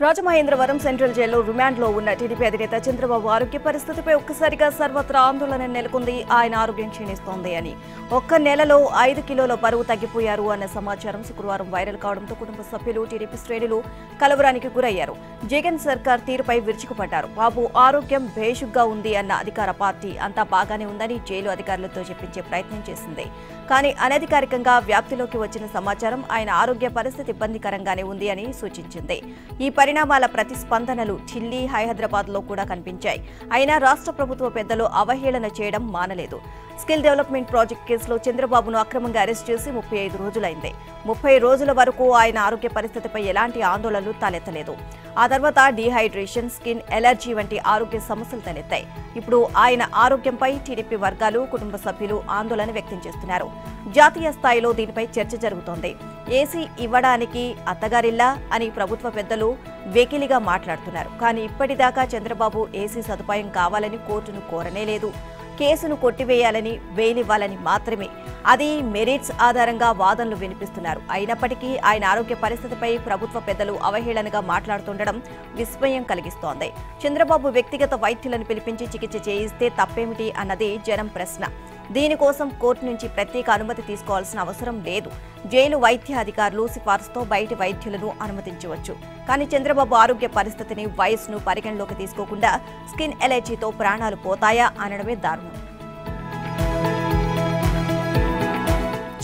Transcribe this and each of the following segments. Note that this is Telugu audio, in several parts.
రాజమహేంద్రవరం సెంట్రల్ జైల్లో రిమాండ్లో ఉన్న టీడీపీ అధినేత చంద్రబాబు ఆరోగ్య పరిస్థితిపై ఒక్కసారిగా సర్వత్రా ఆందోళన నెలకొంది. ఆయన ఆరోగ్యం క్షీణిస్తోంది అని. ఒక్క నెలలో ఐదు కిలోల బరువు తగ్గిపోయారు అన్న సమాచారం శుక్రవారం వైరల్ కావడంతో కుటుంబ సభ్యులు టీడీపీ శ్రేణులు కలవరానికి గురయ్యారు. జగన్ సర్కార్ తీరుపై విరుచుకుపడ్డారు. బాబు ఆరోగ్యం భేషుగ్గా ఉంది అన్న అధికార పార్టీ అంతా బాగానే ఉందని జైలు అధికారులతో చెప్పించే ప్రయత్నం చేసింది. కానీ అనధికారికంగా వ్యాప్తిలోకి వచ్చిన సమాచారం ఆయన ఆరోగ్య పరిస్థితి ఇబ్బందికరంగానే ఉంది అని సూచించింది. ఈ పరిణామాల ప్రతిస్పందనలు ఢిల్లీ హైదరాబాద్లో కూడా కనిపించాయి. అయినా రాష్ట్ర ప్రభుత్వ పెద్దలు అవహేళన చేయడం మానలేదు. స్కిల్ డెవలప్మెంట్ ప్రాజెక్ట్ కేసులో చంద్రబాబును అక్రమంగా అరెస్ట్ చేసి ముప్పై ఐదు రోజులైంది. ముప్పై రోజుల వరకు ఆయన ఆరోగ్య పరిస్థితిపై ఎలాంటి ఆందోళనలు తలెత్తలేదు. ఆ తర్వాత డీహైడ్రేషన్ స్కిన్ ఎలర్జీ వంటి ఆరోగ్య సమస్యలు తలెత్తాయి. ఇప్పుడు ఆయన ఆరోగ్యంపై టీడీపీ వర్గాలు కుటుంబ సభ్యులు ఆందోళన వ్యక్తం చేస్తున్నారు. జాతీయ స్థాయిలో దీనిపై చర్చ జరుగుతోంది. ఏసీ ఇవ్వడానికి అత్తగారిల్లా అని ప్రభుత్వ పెద్దలు వెకిలిగా మాట్లాడుతున్నారు. కానీ ఇప్పటిదాకా చంద్రబాబు ఏసీ సదుపాయం కావాలని కోర్టును కోరనే లేదు. కేసును కొట్టివేయాలని వేలివ్వాలని మాత్రమే. అది మెరిట్స్ ఆధారంగా వాదనలు వినిపిస్తున్నారు. అయినప్పటికీ ఆయన ఆరోగ్య పరిస్థితిపై ప్రభుత్వ పెద్దలు అవహేళనగా మాట్లాడుతుండడం విస్మయం కలిగిస్తోంది. చంద్రబాబు వ్యక్తిగత వైద్యులను పిలిపించి చికిత్స చేయిస్తే తప్పేమిటి అన్నది జనం ప్రశ్న. దీనికోసం కోర్టు నుంచి ప్రత్యేక అనుమతి తీసుకోవాల్సిన అవసరం లేదు. జైలు వైద్య అధికారులు సిఫార్సుతో బయటి వైద్యులను అనుమతించవచ్చు. కానీ చంద్రబాబు ఆరోగ్య పరిస్థితిని వయస్సును పరిగణలోకి తీసుకోకుండా స్కిన్ ఎలర్జీతో ప్రాణాలు పోతాయా అనడమే దారుణం.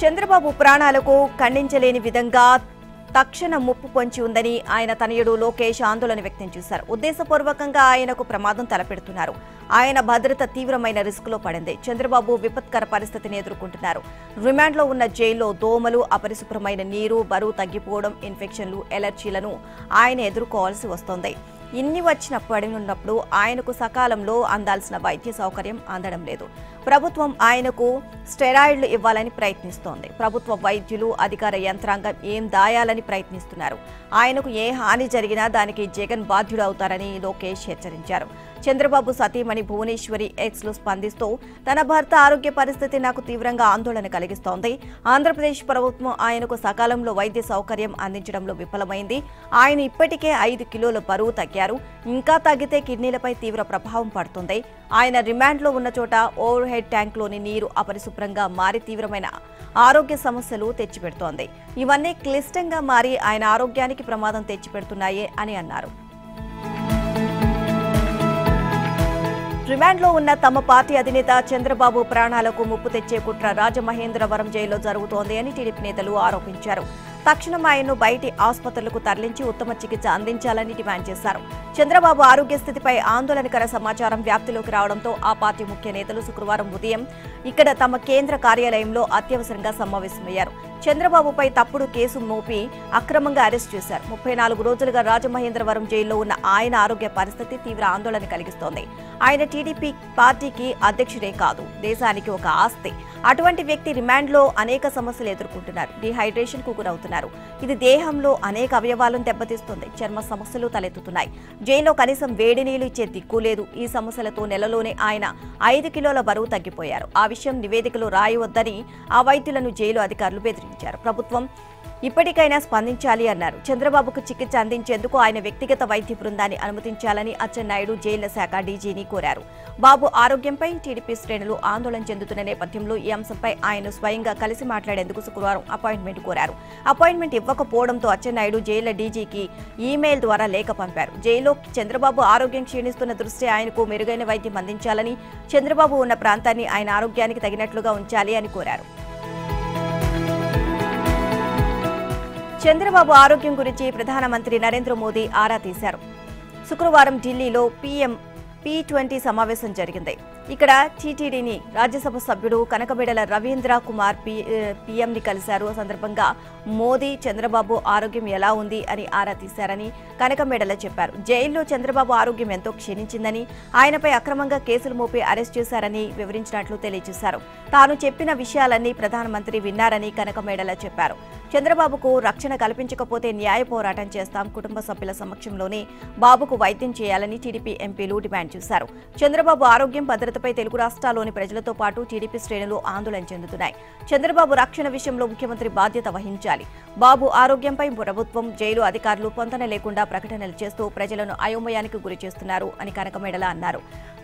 చంద్రబాబు ప్రాణాలకు ఖండించలేని విధంగా తక్షణ ముప్పు పొంచి ఉందని ఆయన తనయుడు లోకేష్ ఆందోళన వ్యక్తం చేశారు. ఉద్దేశపూర్వకంగా ఆయనకు ప్రమాదం తలపెడుతున్నారు. ఆయన భద్రత తీవ్రమైన రిస్కులో పడింది. చంద్రబాబు విపత్కర పరిస్థితిని ఎదుర్కొంటున్నారు. రిమాండ్లో ఉన్న జైల్లో దోమలు అపరిశుభ్రమైన నీరు బరువు తగ్గిపోవడం ఇన్ఫెక్షన్లు ఎలర్జీలను ఆయన ఎదుర్కోవాల్సి వస్తోంది. ఇన్ని వచ్చినప్పటి ఉన్నప్పుడు ఆయనకు సకాలంలో అందాల్సిన వైద్య సౌకర్యం అందడం లేదు. ప్రభుత్వం ఆయనకు స్టెరాయిడ్లు ఇవ్వాలని ప్రయత్నిస్తోంది. ప్రభుత్వ వైద్యులు అధికార యంత్రాంగం ఏం దాయాలని ప్రయత్నిస్తున్నారు? ఆయనకు ఏ హాని జరిగినా దానికి జగన్ బాధ్యుడవుతారని లోకేష్ హెచ్చరించారు. చంద్రబాబు సతీమణి భువనేశ్వరి ఎక్స్లో స్పందిస్తూ తన భర్త ఆరోగ్య పరిస్థితి నాకు తీవ్రంగా ఆందోళన కలిగిస్తోంది. ఆంధ్రప్రదేశ్ ప్రభుత్వం ఆయనకు సకాలంలో వైద్య సౌకర్యం అందించడంలో విఫలమైంది. ఆయన ఇప్పటికే ఐదు కిలోల బరువు తగ్గారు. ఇంకా తగ్గితే కిడ్నీలపై తీవ్ర ప్రభావం పడుతుంది. ఆయన రిమాండ్లో ఉన్న చోట ఓవర్ హెడ్ ట్యాంక్లోని నీరు అపరిశుభ్రంగా మారి తీవ్రమైన ఆరోగ్య సమస్యలు తెచ్చిపెడుతోంది. ఇవన్నీ క్లిష్టంగా మారి ఆయన ఆరోగ్యానికి ప్రమాదం తెచ్చిపెడుతున్నాయే అని అన్నారు. రిమాండ్లో ఉన్న తమ పార్టీ అధినేత చంద్రబాబు ప్రాణాలకు ముప్పు తెచ్చే కుట్ర రాజమహేంద్రవరం జైల్లో జరుగుతోంది అని టీడీపీ నేతలు ఆరోపించారు. తక్షణం ఆయన్ను బయటి ఆసుపత్రులకు తరలించి ఉత్తమ చికిత్స అందించాలని డిమాండ్ చేశారు. చంద్రబాబు ఆరోగ్య స్థితిపై ఆందోళనకర సమాచారం వ్యాప్తిలోకి రావడంతో ఆ పార్టీ ముఖ్య నేతలు శుక్రవారం ఉదయం ఇక్కడ తమ కేంద్ర కార్యాలయంలో అత్యవసరంగా సమావేశమయ్యారు. చంద్రబాబుపై తప్పుడు కేసు మోపి అక్రమంగా అరెస్ట్ చేశారు. ముప్పై నాలుగు రోజులుగా రాజమహేంద్రవరం జైల్లో ఉన్న ఆయన ఆరోగ్య పరిస్థితి తీవ్ర ఆందోళన కలిగిస్తోంది. ఆయన టీడీపీ పార్టీకి అధ్యక్షుడే కాదు. దేశానికి ఒక ఆస్తి. అటువంటి వ్యక్తి రిమాండ్లో అనేక సమస్యలు ఎదుర్కొంటున్నారు. డిహైడ్రేషన్కు గురవుతున్నారు. ఇది దేహంలో అనేక అవయవాలను దెబ్బతీస్తుంది. చర్మ సమస్యలు తలెత్తుతున్నాయి. జైల్లో కనీసం వేడి నీళ్ళు ఇచ్చే దిక్కు లేదు. ఈ సమస్యలతో నెలలోనే ఆయన ఐదు కిలోల బరువు తగ్గిపోయారు. ఆ విషయం నివేదికలో రాయవద్దని ఆ వైద్యులను జైలు అధికారులు బెదిరించారు. ప్రభుత్వం ఇప్పటికైనా స్పందించాలి అన్నారు. చంద్రబాబుకు చికిత్స అందించేందుకు ఆయన వ్యక్తిగత వైద్య బృందాన్ని అనుమతించాలని అచ్చెన్నాయుడు జైళ్ళ శాఖ డీజీని కోరారు. బాబు ఆరోగ్యంపై టీడీపీ శ్రేణులు ఆందోళన చెందుతున్న నేపథ్యంలో ఈ అంశంపై ఆయన స్వయంగా కలిసి మాట్లాడేందుకు శుక్రవారం అపాయింట్మెంట్ కోరారు. అపాయింట్మెంట్ ఇవ్వకపోవడంతో అచ్చెన్నాయుడు జైళ్ళ డీజీకి ఈమెయిల్ ద్వారా లేఖ పంపారు. జైల్లో చంద్రబాబు ఆరోగ్యం క్షీణిస్తున్న దృష్ట్యా ఆయనకు మెరుగైన వైద్యం అందించాలని చంద్రబాబు ఉన్న ప్రాంతాన్ని ఆయన ఆరోగ్యానికి తగినట్లుగా ఉంచాలి అని కోరారు. చంద్రబాబు ఆరోగ్యం గురించి ప్రధానమంత్రి నరేంద్ర మోదీ ఆరా తీశారు. శుక్రవారం ఢిల్లీలో పీఎం పీ ట్వంటీ సమావేశం జరిగింది. ఇక్కడ టీటీడీని రాజ్యసభ సభ్యుడు కనకబెడల రవీంద్ర కుమార్ పి పీఎంని కలిశారు. సందర్భంగా మోదీ చంద్రబాబు ఆరోగ్యం ఎలా ఉంది అని ఆరా తీశారని కనకమెడల చెప్పారు. జైల్లో చంద్రబాబు ఆరోగ్యం ఎంతో క్షీణించిందని ఆయనపై అక్రమంగా కేసులు మోపి అరెస్ట్ చేశారని వివరించినట్లు తెలియజేశారు. తాను చెప్పిన విషయాలన్నీ ప్రధానమంత్రి విన్నారని కనకమేడల చెప్పారు. చంద్రబాబుకు రక్షణ కల్పించకపోతే న్యాయ పోరాటం చేస్తాం కుటుంబ సభ్యుల సమక్షంలోనే బాబుకు వైద్యం చేయాలని టీడీపీ ఎంపీలు డిమాండ్ చేశారు. చంద్రబాబు ఆరోగ్యం భద్రత భద్రతపై తెలుగు రాష్ట్రాల్లోని ప్రజలతో పాటు టీడీపీ శ్రేణులు ఆందోళన చెందుతున్నాయి. చంద్రబాబు రక్షణ విషయంలో ముఖ్యమంత్రి బాధ్యత వహించాలి. బాబు ఆరోగ్యంపై ప్రభుత్వం జైలు అధికారులు పొంతన లేకుండా ప్రకటనలు చేస్తూ ప్రజలను అయోమయానికి గురి చేస్తున్నారు అని కనకమేడల అన్నారు.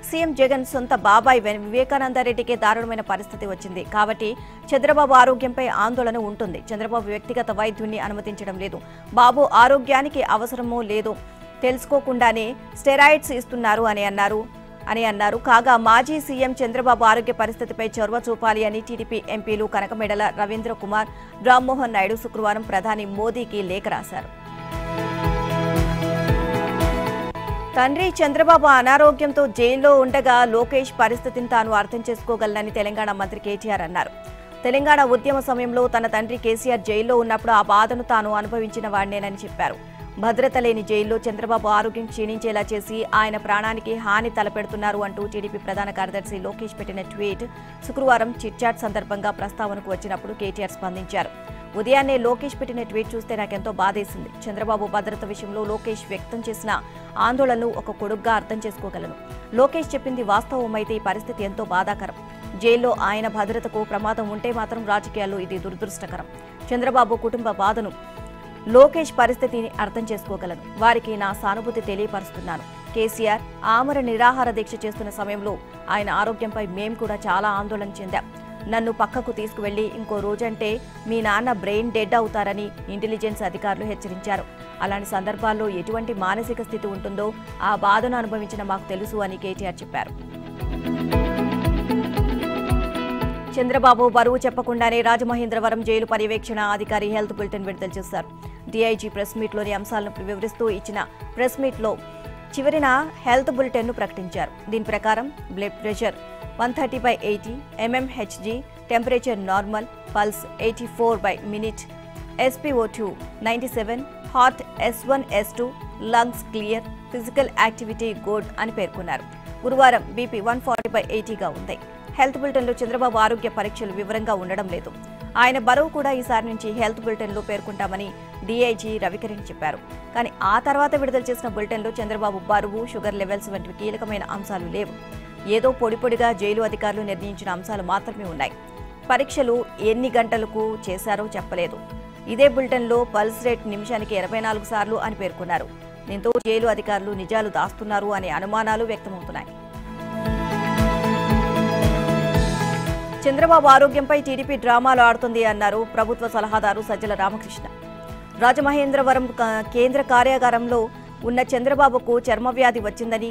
సీఎం జగన్ సొంత బాబాయ్ వివేకానందరెడ్డికి దారుణమైన పరిస్థితి వచ్చింది. కాబట్టి చంద్రబాబు ఆరోగ్యంపై ఆందోళన ఉంటుంది. చంద్రబాబు వ్యక్తిగత వైద్యుణ్ణి అనుమతించడం లేదు. బాబు ఆరోగ్యానికి అవసరమో లేదో తెలుసుకోకుండానే స్టెరాయిడ్స్ ఇస్తున్నారు అని అన్నారు. అని అన్నారు. కాగా మాజీ సీఎం చంద్రబాబు ఆరోగ్య పరిస్థితిపై చొరవ చూపాలి అని టీడీపీ ఎంపీలు కనకమెడల రవీంద్ర కుమార్ రామ్మోహన్ నాయుడు శుక్రవారం ప్రధాని మోదీకి లేఖ రాశారు. తండ్రి చంద్రబాబు అనారోగ్యంతో జైల్లో ఉండగా లోకేష్ పరిస్థితిని తాను అర్థం చేసుకోగలనని తెలంగాణ మంత్రి కేటీఆర్ అన్నారు. తెలంగాణ ఉద్యమ సమయంలో తన తండ్రి కేసీఆర్ జైల్లో ఉన్నప్పుడు ఆ బాధను తాను అనుభవించిన వాడినేనని చెప్పారు. భద్రత లేని జైల్లో చంద్రబాబు ఆరోగ్యం క్షీణించేలా చేసి ఆయన ప్రాణానికి హాని తలపెడుతున్నారు అంటూ టీడీపీ ప్రధాన కార్యదర్శి లోకేష్ పెట్టిన ట్వీట్ శుక్రవారం చిట్చాట్ సందర్భంగా ప్రస్తావనకు వచ్చినప్పుడు కేటీఆర్ స్పందించారు. ఉదయాన్నే లోకేష్ పెట్టిన ట్వీట్ చూస్తే నాకెంతో బాధేసింది. చంద్రబాబు భద్రత విషయంలో లోకేష్ వ్యక్తం చేసిన ఆందోళనను ఒక కొడుగ్గా అర్థం చేసుకోగలను. లోకేష్ చెప్పింది వాస్తవమైతే ఈ పరిస్థితి ఎంతో బాధాకరం. జైల్లో ఆయన భద్రతకు ప్రమాదం ఉంటే మాత్రం రాజకీయాల్లో ఇది దురదృష్టకరం. చంద్రబాబు కుటుంబ బాధను లోకేష్ పరిస్థితిని అర్థం చేసుకోగలను. వారికి నా సానుభూతి తెలియపరుస్తున్నాను. కేసీఆర్ ఆమర నిరాహార దీక్ష చేస్తున్న సమయంలో ఆయన ఆరోగ్యంపై మేం కూడా చాలా ఆందోళన చెందాం. నన్ను పక్కకు తీసుకువెళ్ళి ఇంకో రోజంటే మీ నాన్న బ్రెయిన్ డెడ్ అవుతారని ఇంటెలిజెన్స్ అధికారులు హెచ్చరించారు. అలాంటి సందర్భాల్లో ఎటువంటి మానసిక స్థితి ఉంటుందో ఆ బాధను అనుభవించిన మాకు తెలుసు అని కేటీఆర్ చెప్పారు. చంద్రబాబు బరువు చెప్పకుండానే రాజమహేంద్రవరం జైలు పర్యవేక్షణ అధికారి హెల్త్ బులెటిన్ విడుదల చేశారు. డీఐజీ ప్రెస్ మీట్లోని అంశాలను వివరిస్తూ ఇచ్చిన ప్రెస్ మీట్లో చివరిన హెల్త్ బులెటిన్ను ప్రకటించారు. దీని ప్రకారం blood pressure one thirty by eighty M M H G temperature normal pulse eighty four by minute S P O two ninety seven heart S one S two lungs clear physical activity good అని పేర్కొన్నారు. గురువారం బీపీ వన్ ఫార్టీ బై ఎయిటీగా ఉంది. హెల్త్ బులెటిన్లో చంద్రబాబు ఆరోగ్య పరీక్షలు వివరంగా ఉండడం లేదు. ఆయన బరువు కూడా ఈసారి నుంచి హెల్త్ బులెటిన్లో పేర్కొంటామని డీఐజీ రవికిరణ్ చెప్పారు. కానీ ఆ తర్వాత విడుదల చేసిన బులెటిన్లో చంద్రబాబు బరువు షుగర్ లెవెల్స్ వంటివి కీలకమైన అంశాలు లేవు. ఏదో పొడిపొడిగా జైలు అధికారులు నిర్ణయించిన అంశాలు మాత్రమే ఉన్నాయి. పరీక్షలు ఎన్ని గంటలకు చేశారో చెప్పలేదు. ఇదే బులెటిన్లో పల్స్ రేట్ నిమిషానికి ఇరవై నాలుగు సార్లు అని పేర్కొన్నారు. దీంతో జైలు అధికారులు నిజాలు దాస్తున్నారు అనే అనుమానాలు వ్యక్తమవుతున్నాయి. చంద్రబాబు ఆరోగ్యంపై టీడీపీ డ్రామాలు ఆడుతుంది అన్నారు ప్రభుత్వ సలహాదారు సజ్జల రామకృష్ణ. రాజమహేంద్రవరం కేంద్ర కార్యాగారంలో ఉన్న చంద్రబాబుకు చర్మవ్యాధి వచ్చిందని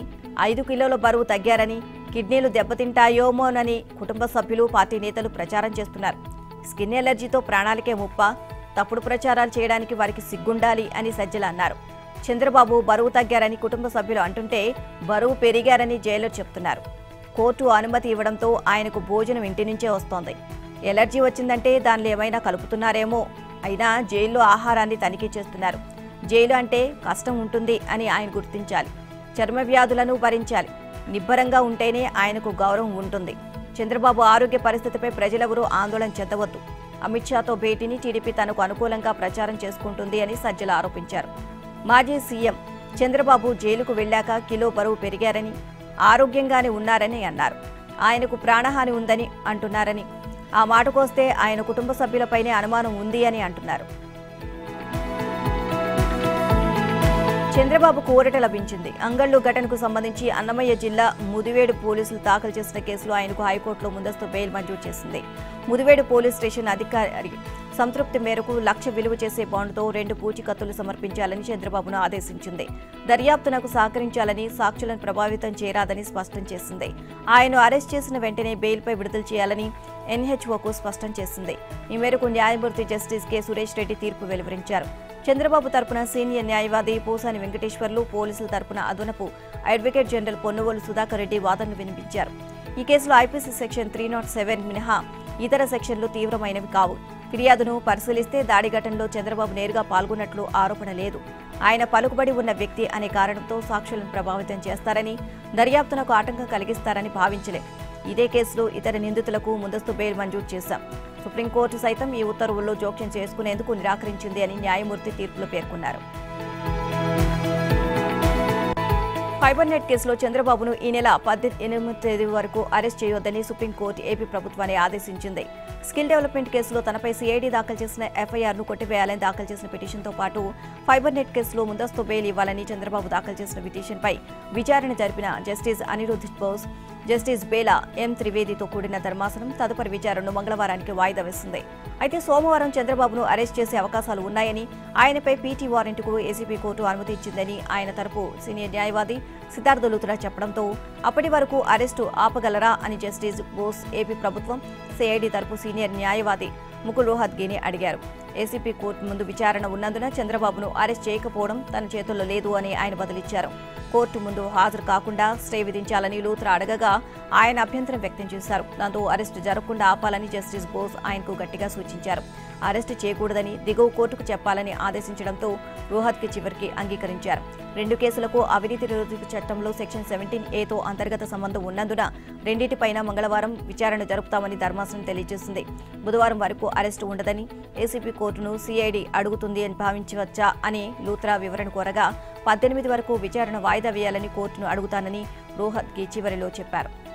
ఐదు కిలోల బరువు తగ్గారని కిడ్నీలు దెబ్బతింటాయోమోనని కుటుంబ సభ్యులు పార్టీ నేతలు ప్రచారం చేస్తున్నారు. స్కిన్ ఎలర్జీతో ప్రాణాలకే ముప్ప తప్పుడు ప్రచారాలు చేయడానికి వారికి సిగ్గుండాలి అని సజ్జల అన్నారు. చంద్రబాబు బరువు తగ్గారని కుటుంబ సభ్యులు అంటుంటే బరువు పెరిగారని జైలర్ చెప్తున్నారు. కోర్టు అనుమతి ఇవ్వడంతో ఆయనకు భోజనం ఇంటి నుంచే వస్తోంది. ఎలర్జీ వచ్చిందంటే దానిలో ఏమైనా కలుపుతున్నారేమో. అయినా జైల్లో ఆహారాన్ని తనిఖీ చేస్తున్నారు. జైలు అంటే కష్టం ఉంటుంది అని ఆయన గుర్తించాలి. చర్మ వ్యాధులను భరించాలి. నిబ్బరంగా ఉంటేనే ఆయనకు గౌరవం ఉంటుంది. చంద్రబాబు ఆరోగ్య పరిస్థితిపై ప్రజలెవరూ ఆందోళన చెందవద్దు. అమిత్ షాతో భేటీని టీడీపీ తనకు అనుకూలంగా ప్రచారం చేసుకుంటుంది అని సజ్జల ఆరోపించారు. మాజీ సీఎం చంద్రబాబు జైలుకు వెళ్ళాక కిలో బరువు పెరిగారని ఆరోగ్యంగానే ఉన్నారని అన్నారు. ఆయనకు ప్రాణహాని ఉందని అంటున్నారని. ఆ మాటకొస్తే ఆయన కుటుంబ సభ్యులపైనే అనుమానం ఉంది అని అంటున్నారు. చంద్రబాబుకు ఊరట లభించింది. అంగళ్ళు ఘటనకు సంబంధించి అన్నమయ్య జిల్లా ముదివేడు పోలీసులు దాఖలు చేసిన కేసులో ఆయనకు హైకోర్టులో ముందస్తు బెయిల్ మంజూరు చేసింది. ముదివేడు పోలీస్ స్టేషన్ అధికారి సంతృప్తి మేరకు లక్ష విలువ చేసే బాండ్తో రెండు పూచికత్తులు సమర్పించాలని చంద్రబాబును ఆదేశించింది. దర్యాప్తునకు సహకరించాలని సాక్షులను ప్రభావితం చేయరాదని స్పష్టం చేసింది. ఆయన అరెస్ట్ చేసిన వెంటనే బెయిల్పై విడుదల చేయాలని ఎన్హెచ్ఓకు స్పష్టం చేసింది. ఈ మేరకు న్యాయమూర్తి జస్టిస్ కె. సురేష్ రెడ్డి తీర్పు వెలువరించారు. చంద్రబాబు తరపున సీనియర్ న్యాయవాది పూసాని వెంకటేశ్వర్లు పోలీసుల తరపున అదనపు అడ్వకేట్ జనరల్ పొన్నువోలు సుధాకర్ రెడ్డి వాదనలు వినిపించారు. ఈ కేసులో IPC section three naught seven మినహా ఇతర సెక్షన్లు తీవ్రమైనవి కావు. ఫిర్యాదును పరిశీలిస్తే దాడి ఘటనలో చంద్రబాబు నేరుగా పాల్గొన్నట్లు ఆరోపణ లేదు. ఆయన పలుకుబడి ఉన్న వ్యక్తి అనే కారణంతో సాక్షులను ప్రభావితం చేస్తారని దర్యాప్తునకు ఆటంకం కలిగిస్తారని భావించలే. ఇదే కేసులో ఇతర నిందితులకు ముందస్తు బెయిల్ మంజూరు చేశాం. సుప్రీంకోర్టు సైతం ఈ ఉత్తర్వుల్లో జోక్యం చేసుకునేందుకు నిరాకరించింది అని న్యాయమూర్తి తీర్పులో పేర్కొన్నారు. ఫైబర్ నెట్ కేసులో చంద్రబాబును ఈ నెల పద్దెనిమిది తేదీ వరకు అరెస్ట్ చేయొద్దని సుప్రీంకోర్టు ఏపీ ప్రభుత్వాన్ని ఆదేశించింది. స్కిల్ డెవలప్మెంట్ కేసులో తనపై సిఐడి దాఖలు చేసిన ఎఫ్ఐఆర్ను కొట్టివేయాలని దాఖలు చేసిన పిటిషన్తో పాటు ఫైబర్ నెట్ కేసులో ముందస్తు బెయిల్ ఇవ్వాలని చంద్రబాబు దాఖలు చేసిన పిటిషన్పై విచారణ జరిపిన justice Aniruddha Bose justice Bela M త్రివేదితో కూడిన ధర్మాసనం తదుపరి విచారణను మంగళవారానికి వాయిదా వేసింది. అయితే సోమవారం చంద్రబాబును అరెస్ట్ చేసే అవకాశాలు ఉన్నాయని ఆయనపై పీటీ వారెంట్కు ఏసీపీ కోర్టు అనుమతి ఇచ్చిందని ఆయన తరపు సీనియర్ న్యాయవాది సిద్ధార్థ లూత్రా చెప్పడంతో అప్పటి వరకు అరెస్టు ఆపగలరా అని జస్టిస్ బోస్ ఏపీ ప్రభుత్వం సిఐడి తరపు సీనియర్ న్యాయవాది ముకుల్ రోహత్గిని అడిగారు. ఏసీపీ కోర్టు ముందు విచారణ ఉన్నందున చంద్రబాబును అరెస్ట్ చేయకపోవడం తన చేతుల్లో లేదు అని ఆయన బదిలిచ్చారు. కోర్టు ముందు హాజరు కాకుండా స్టే విధించాలని లూత్రా అడగగా ఆయన అభ్యంతరం వ్యక్తం చేశారు. దాంతో అరెస్టు జరగకుండా ఆపాలని జస్టిస్ బోస్ ఆయనకు గట్టిగా సూచించారు. అరెస్టు చేయకూడదని దిగువ కోర్టుకు చెప్పాలని ఆదేశించడంతో రోహత్కి చివరికి అంగీకరించారు. రెండు కేసులకు అవినీతి నిరోధక చట్టంలో సెక్షన్ సెవెంటీన్ ఏతో అంతర్గత సంబంధం ఉన్నందున రెండింటిపైన మంగళవారం విచారణ జరుపుతామని ధర్మాసనం తెలియజేసింది. బుధవారం వరకు అరెస్టు ఉండదని ఏసీపీ కోర్టును సిఐడి అడుగుతుంది అని భావించవచ్చా అని లూత్రా వివరణ కోరగా పద్దెనిమిది వరకు విచారణ వాయిదా వేయాలని కోర్టును అడుగుతానని రోహత్కి చివరిలో చెప్పారు.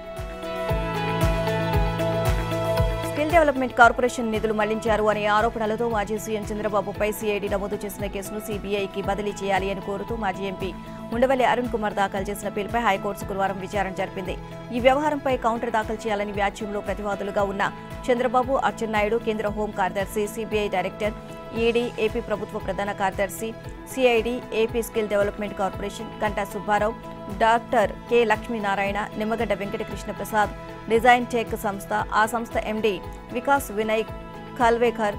డెవలప్మెంట్ కార్పొరేషన్ నిధులు మళ్ళించారు అనే ఆరోపణలతో మాజీ సీఎం చంద్రబాబుపై సీఐడి నమోదు చేసిన కేసును సీబీఐకి బదిలీ చేయాలి అని కోరుతూ మాజీ ఎంపీ ఉండవల్లి అరుణ్ కుమార్ దాఖలు చేసిన పిల్పై హైకోర్టు శుక్రవారం విచారణ జరిపింది. ఈ వ్యవహారంపై కౌంటర్ దాఖలు చేయాలని వ్యాజ్యంలో ప్రతివాదులుగా ఉన్న చంద్రబాబు అచ్చెన్నాయుడు కేంద్ర హోం కార్యదర్శి సిబిఐ డైరెక్టర్ ఈడీ ఏపీ ప్రభుత్వ ప్రధాన కార్యదర్శి CID AP skill development corporation Ganta Subbarao doctor K Lakshminarayana Nimmagadda Venkatakrishna Prasad design tech సంస్థ ఆ సంస్థ MD Vikas Vinay Khanvilkar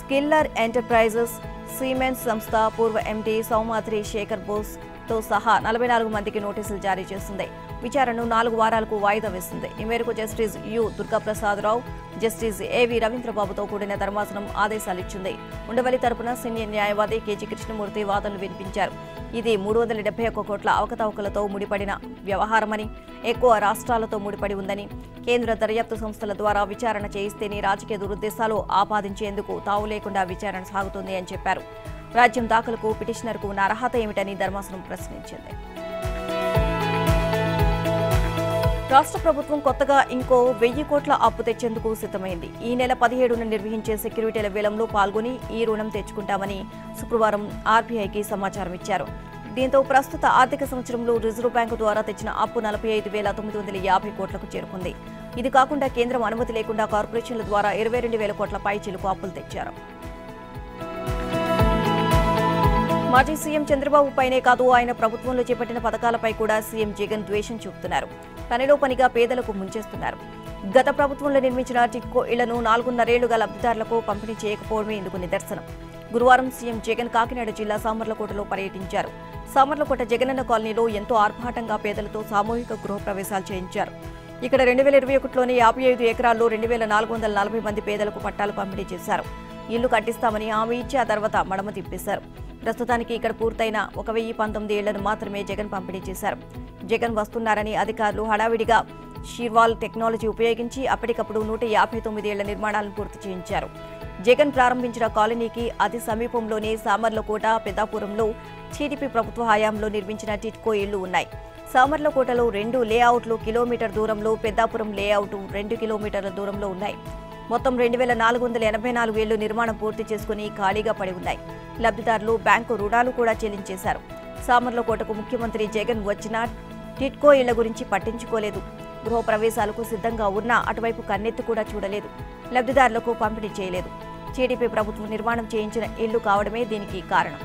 skiller enterprises cements సంస్థ పూర్వ ఎండి సౌమాద్రి శేఖర్ బోస్తో సహా నలభై నాలుగు మందికి నోటీసులు జారీ చేసింది. విచారణను నాలుగు వారాలకు వాయిదా వేసింది. ఈ మేరకు జస్టిస్ యు దుర్గాప్రసాదరావు జస్టిస్ ఏవి రవీంద్రబాబుతో కూడిన ధర్మాసనం ఆదేశాలిచ్చింది ఉండవల్లి తరపున సీనియర్ న్యాయవాది కేజీ కృష్ణమూర్తి వాదనలు వినిపించారు. ఇది మూడు వందల డెబ్బై ఒక్క కోట్ల అవకతవకలతో ముడిపడిన వ్యవహారమని ఎక్కువ రాష్ట్రాలతో ముడిపడి ఉందని కేంద్ర దర్యాప్తు సంస్థల ద్వారా విచారణ చేయిస్తేనే రాజకీయ దురుద్దేశాలు ఆపాదించేందుకు తావు లేకుండా విచారణ సాగుతుంది అని చెప్పారు. రాజ్యం దాఖలకు పిటిషనర్కు ఉన్న అర్హత ఏమిటని ధర్మాసనం ప్రశ్నించింది. రాష్ట్ర ప్రభుత్వం కొత్తగా ఇంకో వెయ్యి కోట్ల అప్పు తెచ్చేందుకు సిద్ధమైంది. ఈ నెల పదిహేడున నిర్వహించే సెక్యూరిటీల వేలంలో పాల్గొని ఈ రుణం తెచ్చుకుంటామని శుక్రవారం ఆర్బీఐకి సమాచారం ఇచ్చారు. దీంతో ప్రస్తుత ఆర్థిక సంవత్సరంలో రిజర్వ్ బ్యాంకు ద్వారా తెచ్చిన అప్పు నలభై ఐదు వేల తొమ్మిది వందల యాభై కోట్లకు చేరుకుంది. ఇది కాకుండా కేంద్రం అనుమతి లేకుండా కార్పొరేషన్ల ద్వారా ఇరవై రెండు వేల కోట్ల పై చిలుకు అప్పులు తెచ్చారు. మాజీ సీఎం చంద్రబాబు పైనే కాదు ఆయన ప్రభుత్వంలో చేపట్టిన పథకాలపై కూడా సీఎం జగన్ ద్వేషం చూపుతున్నారు. పనిలో పనిగా పేదలకు ముంచేస్తున్నారు. గత ప్రభుత్వంలో నిర్మించిన టిక్కో ఇళ్ళను నాలుగున్నరేళ్ళుగా లబ్ధిదారులకు పంపిణీ చేయకపోవడమే ఇందుకు నిదర్శనం. గురువారం సీఎం జగన్ కాకినాడ జిల్లా సామర్లకోటలో పర్యటించారు. సామర్లకోట జగనన్న కాలనీలో ఎంతో ఆర్భాటంగా పేదలతో సామూహిక గృహప్రవేశాలు చేయించారు. ఇక్కడ రెండు వేల ఇరవై ఒకటిలోని యాభై ఐదు ఎకరాల్లో రెండు వేల నాలుగు వందల నలభై మంది పేదలకు పట్టాలు పంపిణీ చేశారు. ఇల్లు కట్టిస్తామని హామీ ఇచ్చి ఆ తర్వాత మడమ తిప్పేశారు. ప్రస్తుతానికి ఇక్కడ పూర్తయిన ఒక వెయ్యి పంతొమ్మిది ఏళ్ళను మాత్రమే జగన్ పంపిణీ చేశారు. జగన్ వస్తున్నారని అధికారులు హడావిడిగా షీర్వాల్ టెక్నాలజీ ఉపయోగించి అప్పటికప్పుడు నూట యాభై తొమ్మిది ఏళ్ళ నిర్మాణాలను పూర్తి చేయించారు. జగన్ ప్రారంభించిన కాలనీకి అతి సమీపంలోనే సామర్లకోట పెద్దాపురంలో టీడీపీ ప్రభుత్వ హయాంలో నిర్మించిన టిట్కో ఇళ్ళు ఉన్నాయి. సామర్లకోటలో రెండు లేఅవుట్లు కిలోమీటర్ దూరంలో పెద్దాపురం లేఅవుట్ రెండు కిలోమీటర్ల దూరంలో ఉన్నాయి. మొత్తం రెండు వేల నాలుగు వందల ఎనభై నాలుగు ఏళ్ళు నిర్మాణం పూర్తి చేసుకుని ఖాళీగా పడి ఉన్నాయి. లబ్ధిదారులు బ్యాంకు రుణాలు కూడా చెల్లించేశారు. సామర్లకోటకు ముఖ్యమంత్రి జగన్ వచ్చినా టిట్కో ఇళ్ళ గురించి పట్టించుకోలేదు. గృహ ప్రవేశాలకు సిద్ధంగా ఉన్నా అటువైపు కన్నెత్తి కూడా చూడలేదు. లబ్ధిదారులకు పంపిణీ చేయలేదు. టీడీపీ ప్రభుత్వం నిర్మాణం చేయించిన ఇళ్ళు కావడమే దీనికి కారణం.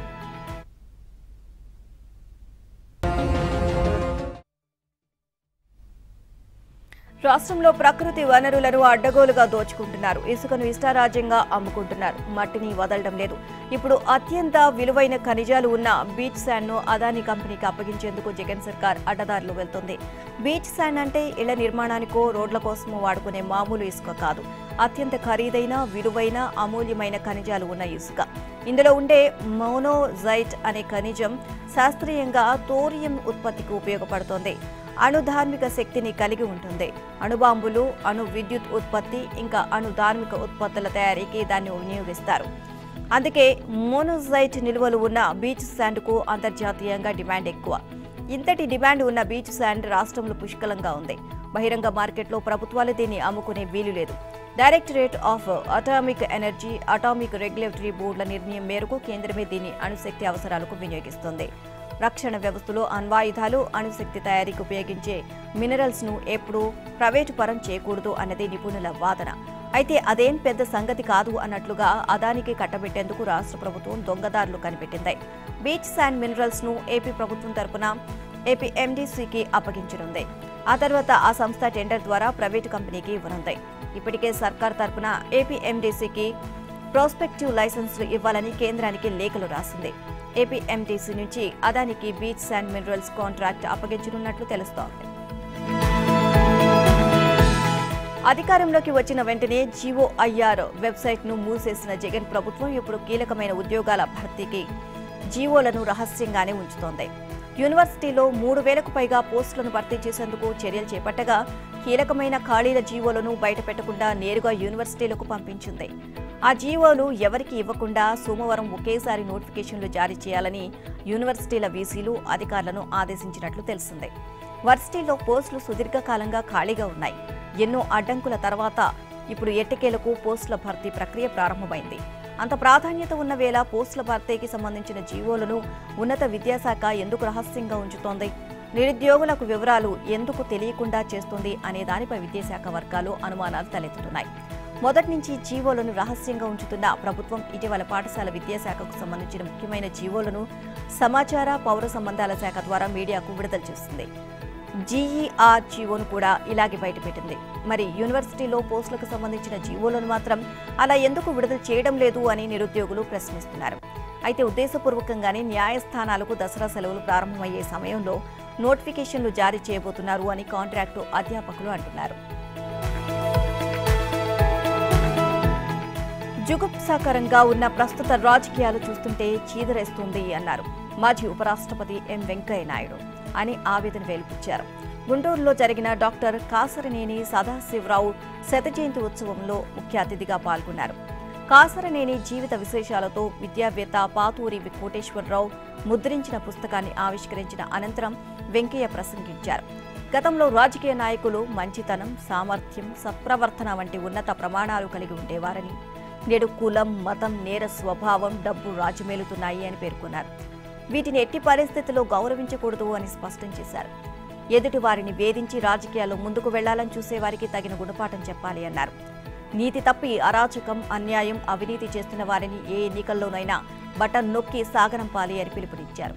రాష్ట్రంలో ప్రకృతి వనరులను అడ్డగోలుగా దోచుకుంటున్నారు. ఇసుకను ఇష్టారాజ్యంగా అమ్ముకుంటున్నారు. మట్టిని వదలడం లేదు. ఇప్పుడు అత్యంత విలువైన ఖనిజాలు ఉన్న బీచ్ శాండ్ను అదాని అదానీ కంపెనీకి అప్పగించేందుకు జగన్ సర్కార్ అడ్డదారులు వెళ్తుంది. బీచ్ శాండ్ అంటే ఇళ్ళ నిర్మాణానికో రోడ్ల కోసమో వాడుకునే మామూలు ఇసుక కాదు. అత్యంత ఖరీదైన విలువైన అమూల్యమైన ఖనిజాలు ఉన్న ఇసుక. ఇందులో ఉండే మోనోజైట్ అనే ఖనిజం శాస్త్రీయంగా తోరియం ఉత్పత్తికి ఉపయోగపడుతోంది. అణుధార్మిక శక్తిని కలిగి ఉంటుంది. అణుబాంబులు అణు విద్యుత్ ఉత్పత్తి ఇంకా అణుధార్మిక ఉత్పత్తుల తయారీకి దాన్ని వినియోగిస్తారు. అందుకే మోనోజైట్ నిల్వలు ఉన్న బీచ్ శాండ్కు అంతర్జాతీయంగా డిమాండ్ ఎక్కువ. ఇంతటి డిమాండ్ ఉన్న బీచ్ శాండ్ రాష్ట్రంలో పుష్కలంగా ఉంది. బహిరంగ మార్కెట్లో ప్రభుత్వాలు దీన్ని అమ్ముకునే వీలు లేదు. Directorate of atomic energy atomic regulatory బోర్డుల నిర్ణయం మేరకు కేంద్రమే దీన్ని అణుశక్తి అవసరాలకు వినియోగిస్తుంది. రక్షణ వ్యవస్థలో అణ్వాయుధాలు అణుశక్తి తయారీకి ఉపయోగించే మినరల్స్ను ఎప్పుడూ ప్రైవేటు పరం చేయకూడదు అన్నది నిపుణుల వాదన. అయితే అదేం పెద్ద సంగతి కాదు అన్నట్లుగా అదానికి కట్టబెట్టేందుకు రాష్ట్ర ప్రభుత్వం దొంగదారులు కనిపెట్టింది. బీచ్ శాండ్ మినరల్స్ను ఏపీ ప్రభుత్వం తరపున ఏపీ ఎండీసీకి అప్పగించనుంది. ఆ తర్వాత ఆ సంస్థ టెండర్ ద్వారా ప్రైవేటు కంపెనీకి ఇవ్వనుంది. ఇప్పటికే సర్కార్ తరపున ఏపీ ఎండీసీకి ప్రాస్పెక్టివ్ లైసెన్సులు ఇవ్వాలని కేంద్రానికి లేఖలు రాసింది. ఏపీఎంటీసీ నుంచి అదానికి బీచ్ శాండ్ మినరల్స్ కాంట్రాక్ట్ అప్పగించనున్నట్లు తెలుస్తోంది. అధికారంలోకి వచ్చిన వెంటనే జీఓఐఆర్ వెబ్సైట్ను మూసేసిన జగన్ ప్రభుత్వం ఇప్పుడు కీలకమైన ఉద్యోగాల భర్తీకి జీవోలను రహస్యంగానే ఉంచుతోంది. యూనివర్సిటీలో మూడు వేలకు పైగా పోస్టులను భర్తీ చేసేందుకు చర్యలు చేపట్టగా కీలకమైన ఖాళీల జీవోలను బయటపెట్టకుండా నేరుగా యూనివర్సిటీలకు పంపించింది. ఆ జీవోలు ఎవరికి ఇవ్వకుండా సోమవారం ఒకేసారి నోటిఫికేషన్లు జారీ చేయాలని యూనివర్సిటీల వీసీలు అధికారులను ఆదేశించినట్లు తెలిసింది. వర్సిటీల్లో పోస్టులు సుదీర్ఘకాలంగా ఖాళీగా ఉన్నాయి. ఎన్నో అడ్డంకుల తర్వాత ఇప్పుడు ఎట్టకేలకు పోస్టుల భర్తీ ప్రక్రియ ప్రారంభమైంది. అంత ప్రాధాన్యత ఉన్న వేళ పోస్టుల భర్తీకి సంబంధించిన జీవోలను ఉన్నత విద్యాశాఖ ఎందుకు రహస్యంగా ఉంచుతోంది? నిరుద్యోగులకు వివరాలు ఎందుకు తెలియకుండా చేస్తుంది అనే దానిపై విద్యాశాఖ వర్గాలు అనుమానాలు తలెత్తుతున్నాయి. మొదటి నుంచి జీవోలను రహస్యంగా ఉంచుతున్న ప్రభుత్వం ఇటీవల పాఠశాల విద్యాశాఖకు సంబంధించిన ముఖ్యమైన జీవోలను సమాచార పౌర సంబంధాల శాఖ ద్వారా మీడియాకు విడుదల చేస్తుంది. జీఈఆర్ జీవోను కూడా ఇలాగే బయటపెట్టింది. మరి యూనివర్సిటీలో పోస్టులకు సంబంధించిన జీవోలను మాత్రం అలా ఎందుకు విడుదల చేయడం లేదు అని నిరుద్యోగులు ప్రశ్నిస్తున్నారు. అయితే ఉద్దేశపూర్వకంగానే న్యాయస్థానాలకు దసరా సెలవులు ప్రారంభమయ్యే సమయంలో నోటిఫికేషన్లు జారీ చేయబోతున్నారు అని కాంట్రాక్టు అధ్యాపకులు అంటున్నారు. జుగుప్సాకరంగా ఉన్న ప్రస్తుత రాజకీయాలు చూస్తుంటే చీదరేస్తుంది అన్నారు. మాజీ ఉపరాష్ట్రపతి ఎం వెంకయ్య నాయుడు. అని ఆవేదన వెలిపించారు. గుంటూరులో జరిగిన డాక్టర్ కాసరనేని సదాశివరావు శత జయంతి ఉత్సవంలో ముఖ్య అతిథిగా పాల్గొన్నారు. కాసరనేని జీవిత విశేషాలతో విద్యావేత్త పాతూరి కోటేశ్వరరావు ముద్రించిన పుస్తకాన్ని ఆవిష్కరించిన అనంతరం వెంకయ్య ప్రసంగించారు. గతంలో రాజకీయ నాయకులు మంచితనం సామర్థ్యం సత్ప్రవర్తన వంటి ఉన్నత ప్రమాణాలు కలిగి ఉండేవారని నేడు కులం మతం నేర స్వభావం డబ్బు రాజమేలుతున్నాయి అని పేర్కొన్నారు. వీటిని ఎట్టి పరిస్థితుల్లో గౌరవించకూడదు అని స్పష్టం చేశారు. ఎదుటి వారిని వేధించి రాజకీయాల్లో ముందుకు వెళ్ళాలని చూసేవారికి తగిన గుణపాఠం చెప్పాలి అన్నారు. నీతి తప్పి అరాచకం అన్యాయం అవినీతి చేస్తున్న వారిని ఏ ఎన్నికల్లోనైనా బటన్ నొక్కి సాగనంపాలి అని పిలుపునిచ్చారు.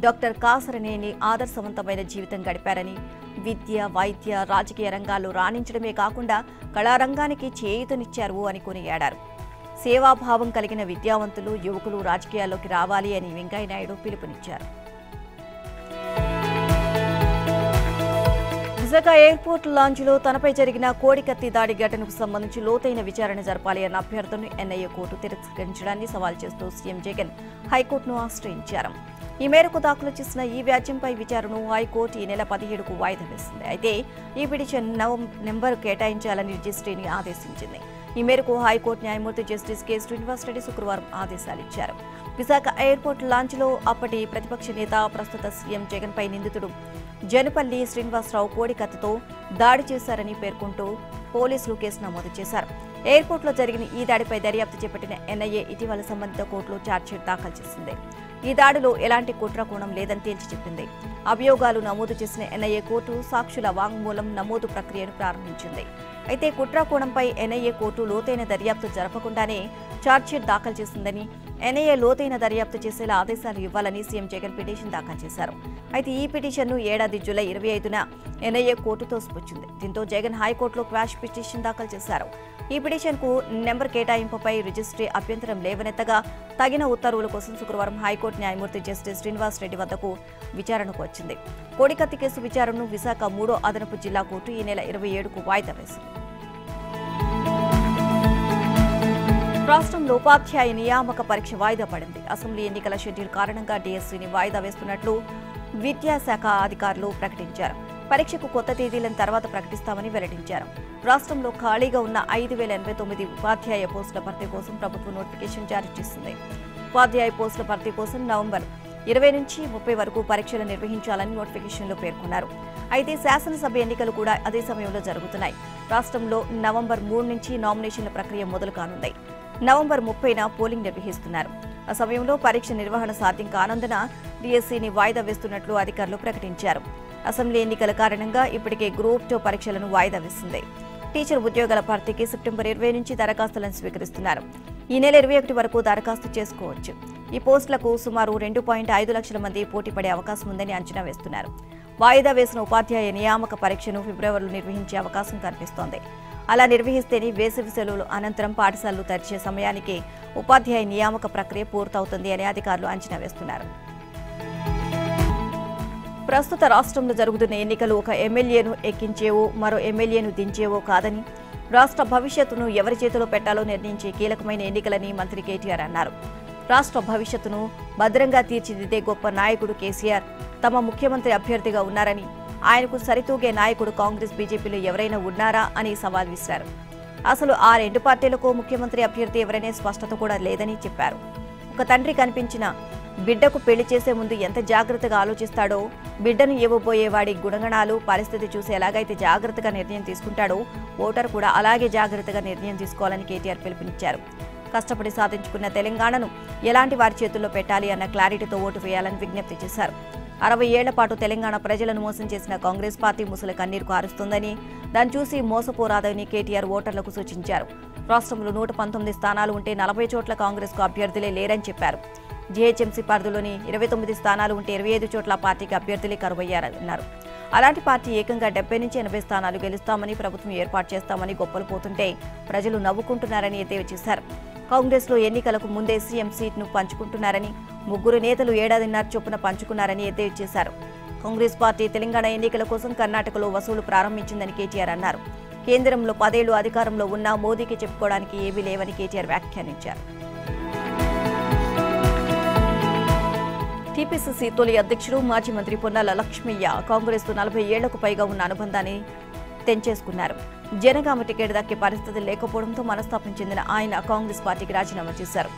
డాక్టర్ కాసరనేని ఆదర్శవంతమైన జీవితం గడిపారని విద్య వైద్య రాజకీయ రంగాల్లో రాణించడమే కాకుండా కళారంగానికి చేయూతనిచ్చారు అని కొనియాడారు. సేవాభావం కలిగిన విద్యావంతులు యువకులు రాజకీయాల్లోకి రావాలి అని వెంకయ్యనాయుడు పిలుపునిచ్చారు. విశాఖ ఎయిర్పోర్ట్ లాంచ్లో తనపై జరిగిన కోడికత్తి దాడి ఘటనకు సంబంధించి లోతైన విచారణ జరపాలి అన్న అభ్యర్థులను ఎన్ఐఏ కోర్టు తిరస్కరించడాన్ని సవాల్ చేస్తూ సీఎం జగన్ హైకోర్టును ఆశ్రయించారు. ఈ మేరకు దాఖలు చేసిన ఈ వ్యాజ్యంపై విచారణను హైకోర్టు ఈ నెల పదిహేడుకు వాయిదా వేసింది. అయితే ఈ పిటిషన్ నవం నెంబర్ కేటాయించాలని రిజిస్ట్రీని ఆదేశించింది. ఈ మేరకు హైకోర్టు న్యాయమూర్తి జస్టిస్ కె శ్రీనివాసరెడ్డి శుక్రవారం ఆదేశాలు ఇచ్చారు విశాఖ ఎయిర్పోర్ట్ లాంచ్లో అప్పటి ప్రతిపక్ష నేత ప్రస్తుత సీఎం జగన్పై నిందితుడు జనపల్లి శ్రీనివాసరావు కోడికత్తతో దాడి చేశారని పేర్కొంటూ పోలీసులు కేసు నమోదు చేశారు. ఎయిర్పోర్ట్లో జరిగిన ఈ దాడిపై దర్యాప్తు చేపట్టిన ఎన్ఐఏ ఇటీవల సంబంధిత కోర్టులో ఛార్జ్షీట్ దాఖలు చేసింది. ఈ దాడిలో ఎలాంటి కుట్ర కోణం లేదని తేల్చి చెప్పింది. అభియోగాలు నమోదు చేసిన ఎన్ఐఏ కోర్టు సాక్షుల వాంగ్మూలం నమోదు ప్రక్రియను ప్రారంభించింది. అయితే కుట్రాకోణంపై ఎన్ఐఏ కోర్టు లోతైన దర్యాప్తు జరపకుండానే ఛార్జ్షీట్ దాఖలు చేసిందని ఎన్ఐఏ లోతైన దర్యాప్తు చేసేలా ఆదేశాలు ఇవ్వాలని సీఎం జగన్ పిటిషన్ దాఖలు చేశారు. అయితే ఈ పిటిషన్ను ఏడాది జూలై ఇరవై ఐదున ఎన్ఐఏ కోర్టు తోసిపుచ్చింది దీంతో జగన్ హైకోర్టులో క్వాష్ పిటిషన్ దాఖలు చేశారు. ఈ పిటిషన్కు నెంబర్ కేటాయింపుపై రిజిస్ట్రీ అభ్యంతరం లేవనెత్తగా తగిన ఉత్తర్వుల కోసం శుక్రవారం హైకోర్టు న్యాయమూర్తి జస్టిస్ శ్రీనివాస్ రెడ్డి వద్దకు విచారణకు వచ్చింది. కోడికత్తి కేసు విచారణను విశాఖ మూడో అదనపు జిల్లా కోర్టు ఈ నెల ఇరవై ఏడుకు వాయిదా వేసింది. రాష్ట్రంలో ఉపాధ్యాయ నియామక పరీక్ష వాయిదా పడింది. అసెంబ్లీ ఎన్నికల షెడ్యూల్ కారణంగా డిఎస్సీని వాయిదా వేస్తున్నట్లు విద్యాశాఖ అధికారులు ప్రకటించారు. పరీక్షకు కొత్త తేదీలను తర్వాత ప్రకటిస్తామని వెల్లడించారు. రాష్ట్రంలో ఖాళీగా ఉన్న ఐదు వేల ఎనభై తొమ్మిది ఉపాధ్యాయ పోస్టుల భర్తీ కోసం ప్రభుత్వం నోటిఫికేషన్ జారీ చేసింది. ఉపాధ్యాయ పోస్టుల భర్తీ కోసం నవంబర్ ఇరవై నుంచి ముప్పై వరకు పరీక్షలు నిర్వహించాలని నోటిఫికేషన్లో పేర్కొన్నారు. అయితే శాసనసభ ఎన్నికలు కూడా అదే సమయంలో జరుగుతున్నాయి. రాష్ట్రంలో నవంబర్ మూడు నుంచి నామినేషన్ల ప్రక్రియ మొదలు కానుంది. నవంబర్ ముప్పైన పోలింగ్ నిర్వహిస్తున్నారు. ఆ సమయంలో పరీక్ష నిర్వహణ సాధ్యం కానందున డిఎస్సీని వాయిదా వేస్తున్నట్లు అధికారులు ప్రకటించారు. అసెంబ్లీ ఎన్నికల కారణంగా ఇప్పటికే గ్రూప్ టూ పరీక్షలను వాయిదా వేసింది. టీచర్ ఉద్యోగాల భర్తీకి సెప్టెంబర్ ఇరవై నుంచి దరఖాస్తులను స్వీకరిస్తున్నారు. ఈ నెల ఇరవై ఒకటి వరకు దరఖాస్తు చేసుకోవచ్చు. ఈ పోస్టులకు సుమారు రెండు పాయింట్ ఐదు లక్షల మంది పోటీ పడే అవకాశం ఉందని అంచనా వేస్తున్నారు. వాయిదా వేసిన ఉపాధ్యాయ నియామక పరీక్షను ఫిబ్రవరిలో నిర్వహించే అవకాశం కనిపిస్తోంది. అలా నిర్వహిస్తేనే వేసవి సెలవులు అనంతరం పాఠశాలలు తెరిచే సమయానికి ఉపాధ్యాయ నియామక ప్రక్రియ పూర్తవుతుంది అని అధికారులు అంచనా వేస్తున్నారు. ప్రస్తుత రాష్ట్రంలో జరుగుతున్న ఎన్నికలు ఒక ఎమ్మెల్యేను ఎక్కించేవో మరో ఎమ్మెల్యేను దించేవో కాదని రాష్ట్ర భవిష్యత్తును ఎవరి చేతిలో పెట్టాలో నిర్ణయించే కీలకమైన ఎన్నికలని మంత్రి కేటీఆర్ అన్నారు. రాష్ట్ర భవిష్యత్తును భద్రంగా తీర్చిదిద్దే గొప్ప నాయకుడు కేసీఆర్. తమ ముఖ్యమంత్రి అభ్యర్థిగా ఉన్నారని ఆయనకు సరితూగే నాయకుడు కాంగ్రెస్ బీజేపీలో ఎవరైనా ఉన్నారా అని సవాల్ విసిరారు. అసలు ఆ రెండు పార్టీలకు ముఖ్యమంత్రి అభ్యర్థి ఎవరనే స్పష్టత కూడా లేదని చెప్పారు. ఒక తండ్రి కనిపించిన బిడ్డకు పెళ్ళి చేసే ముందు ఎంత జాగ్రత్తగా ఆలోచిస్తాడో బిడ్డను ఇవ్వబోయే వాడి గుణగణాలు పరిస్థితి చూసి ఎలాగైతే జాగ్రత్తగా నిర్ణయం తీసుకుంటాడో ఓటర్ కూడా అలాగే జాగ్రత్తగా నిర్ణయం తీసుకోవాలని కేటీఆర్ పిలుపునిచ్చారు. కష్టపడి సాధించుకున్న తెలంగాణను ఎలాంటి వారి చేతుల్లో పెట్టాలి అన్న క్లారిటీతో ఓటు వేయాలని విజ్ఞప్తి చేశారు. అరవై ఏళ్ళ పాటు తెలంగాణ ప్రజలను మోసం చేసిన కాంగ్రెస్ పార్టీ ముసలి కన్నీరు కారుస్తుందని దాన్ని చూసి మోసపోరాదని కేటీఆర్ ఓటర్లకు సూచించారు. రాష్ట్రంలో నూట పంతొమ్మిది స్థానాలు ఉంటే నలభై చోట్ల కాంగ్రెస్కు అభ్యర్థులే లేరని చెప్పారు. జీహెచ్ఎంసీ పరిధిలోని ఇరవై తొమ్మిది స్థానాలు ఉంటే ఇరవై ఐదు చోట్ల పార్టీకి అభ్యర్థులే కరువయ్యారన్నారు అలాంటి పార్టీ ఏకంగా డెబ్బై నుంచి ఎనభై స్థానాలు గెలుస్తామని ప్రభుత్వం ఏర్పాటు చేస్తామని గొప్పలు పోతుంటే ప్రజలు నవ్వుకుంటున్నారని ఎద్దేవా చేశారు. కాంగ్రెస్లో ఎన్నికలకు ముందే సీఎం సీట్ను పంచుకుంటున్నారని ముగ్గురు నేతలు ఏడాదిన్నర చొప్పున పంచుకున్నారని ఎద్దేవి చేశారు. కాంగ్రెస్ పార్టీ తెలంగాణ ఎన్నికల కోసం కర్ణాటకలో వసూలు ప్రారంభించిందని కేటీఆర్ అన్నారు. కేంద్రంలో పదేళ్ళు అధికారంలో ఉన్నా మోదీకి చెప్పుకోవడానికి ఏమీ లేవని కేటీఆర్ వ్యాఖ్యానించారు. టీపీసీసీ తొలి అధ్యక్షుడు మాజీ మంత్రి పొన్నాల లక్ష్మయ్య కాంగ్రెస్తో నలభై ఏళ్ళకు పైగా ఉన్న అనుబంధాన్ని తెంచేసుకున్నారు. జనగామ టికెట్ దక్కే పరిస్థితి లేకపోవడంతో మనస్తాపం చెందిన ఆయన కాంగ్రెస్ పార్టీకి రాజీనామా చేశారు.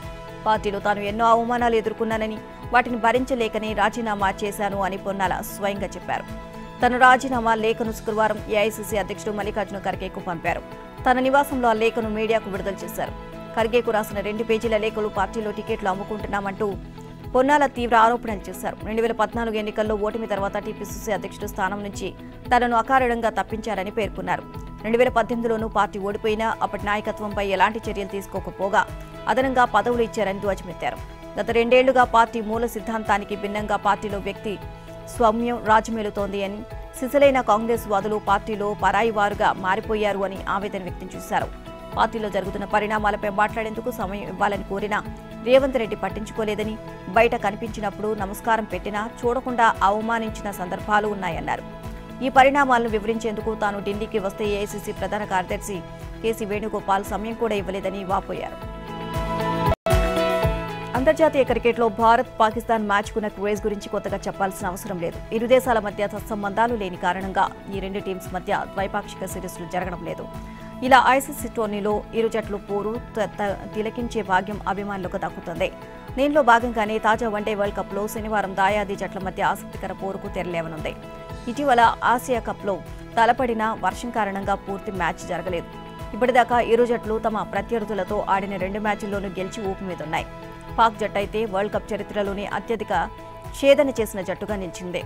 పార్టీలో తాను ఎన్నో అవమానాలు ఎదుర్కొన్నానని వాటిని భరించలేకనే రాజీనామా చేశాను అని పొన్నాల స్వయంగా చెప్పారు. తన రాజీనామా లేఖను శుక్రవారం ఏఐసీసీ అధ్యక్షుడు మల్లికార్జున ఖర్గేకు పంపారు. తన నివాసంలో ఆ లేఖను మీడియాకు విడుదల చేశారు. ఖర్గేకు రాసిన రెండు పేజీల లేఖలు పార్టీలో టికెట్లు అమ్ముకుంటున్నామంటూ పొన్నాల తీవ్ర ఆరోపణలు చేశారు. రెండు వేల పద్నాలుగు ఎన్నికల్లో ఓటమి తర్వాత టీపీసీసీ అధ్యక్షుడు స్థానం నుంచి తనను అకారణంగా తప్పించారని పేర్కొన్నారు. రెండు వేల పద్దెనిమిదిలోనూ పార్టీ ఓడిపోయినా అప్పటి నాయకత్వంపై ఎలాంటి చర్యలు తీసుకోకపోగా అదనంగా పదవులు ఇచ్చారని ధ్వజమెత్తారు. గత రెండేళ్ళుగా పార్టీ మూల సిద్ధాంతానికి భిన్నంగా పార్టీలో వ్యక్తి స్వామ్యం రాజమేలుతోంది అని సిసలైన కాంగ్రెస్ వాదులు పార్టీలో పరాయి వారుగా మారిపోయారు అని ఆవేదన వ్యక్తం చేశారు. పార్టీలో జరుగుతున్న పరిణామాలపై మాట్లాడేందుకు సమయం ఇవ్వాలని కోరినా రేవంత్ రెడ్డి పట్టించుకోలేదని బయట కనిపించినప్పుడు నమస్కారం పెట్టినా చూడకుండా అవమానించిన సందర్భాలు ఉన్నాయన్నారు. ఈ పరిణామాలను వివరించేందుకు తాను ఢిల్లీకి వస్తే ఏఐసీసీ ప్రధాన కార్యదర్శి కేసీ వేణుగోపాల్ సమయం కూడా ఇవ్వలేదని వాపోయారు. అంతర్జాతీయ క్రికెట్లో భారత్ పాకిస్తాన్ మ్యాచ్కున్న క్రేజ్ గురించి కొత్తగా చెప్పాల్సిన అవసరం లేదు. ఇరు దేశాల మధ్య సత్సంబంధాలు లేని కారణంగా ఈ రెండు టీమ్స్ మధ్య ద్వైపాక్షిక సిరీస్లు జరగడం లేదు. ఇలా ఐసీసీ టోర్నీలో ఇరు జట్లు పోరు త- తిలకించే భాగ్యం అభిమానులకు దక్కుతుంది. దీనిలో భాగంగానే తాజా వన్డే వరల్డ్ కప్లో శనివారం దాయాది జట్ల మధ్య ఆసక్తికర పోరుకు తెరలేవనుంది. ఇటీవల ఆసియా కప్లో తలపడిన వర్షం కారణంగా పూర్తి మ్యాచ్ జరగలేదు. ఇప్పటిదాకా ఇరు జట్లు తమ ప్రత్యర్థులతో ఆడిన రెండు మ్యాచ్ల్లోనూ గెలిచి ఊపు మీదున్నాయి. పాక్ జట్టు అయితే వరల్డ్ కప్ చరిత్రలోనే అత్యధిక ఛేదన చేసిన జట్టుగా నిలిచింది.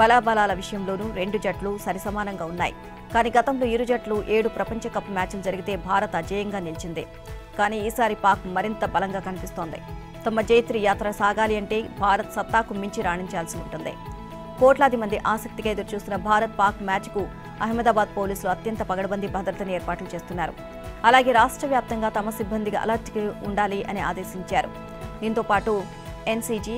బలాబలాల విషయంలోనూ రెండు జట్లు సరిసమానంగా ఉన్నాయి. కానీ గతంలో ఇరు జట్లు ఏడు ప్రపంచ కప్ మ్యాచ్లు జరిగితే భారత్ అజేయంగా నిలిచింది. కానీ ఈసారి పాక్ మరింత బలంగా కనిపిస్తోంది. తమ జైత్రి యాత్ర సాగాలి అంటే భారత్ సత్తాకు మించి రాణించాల్సి ఉంటుంది. కోట్లాది మంది ఆసక్తిగా ఎదురుచూస్తున్న భారత్ పాక్ మ్యాచ్కు అహ్మదాబాద్ పోలీసులు అత్యంత పగడబందీ భద్రతను ఏర్పాట్లు చేస్తున్నారు. అలాగే రాష్ట్ర వ్యాప్తంగా తమ సిబ్బందిగా అలర్ట్గా ఉండాలి అని ఆదేశించారు. దీంతో పాటు ఎన్సీజీ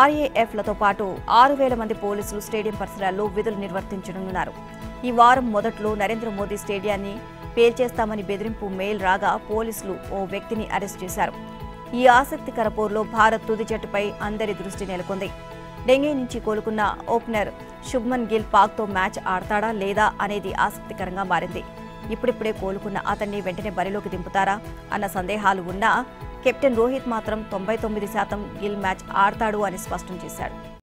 ఆర్ఏఎఫ్లతో పాటు ఆరు వేల మంది పోలీసులు స్టేడియం పరిసరాల్లో విధులు నిర్వర్తించనున్నారు. ఈ వారం మొదట్లో నరేంద్ర మోదీ స్టేడియాన్ని పేల్చేస్తామని బెదిరింపు మెయిల్ రాగా పోలీసులు ఓ వ్యక్తిని అరెస్ట్ చేశారు. ఈ ఆసక్తికర పోరులో భారత్ తుది జట్టుపై అందరి దృష్టి నెలకొంది. డెంగీ నుంచి కోలుకున్న ఓపెనర్ శుభ్మన్ గిల్ పాక్తో మ్యాచ్ ఆడతాడా లేదా అనేది ఆసక్తికరంగా మారింది. ఇప్పుడిప్పుడే కోలుకున్న అతన్ని వెంటనే బరిలోకి దింపుతారా అన్న సందేహాలు ఉన్నా కెప్టెన్ రోహిత్ మాత్రం తొంభై తొమ్మిది శాతం గిల్ మ్యాచ్ ఆడతాడు అని స్పష్టం చేశాడు.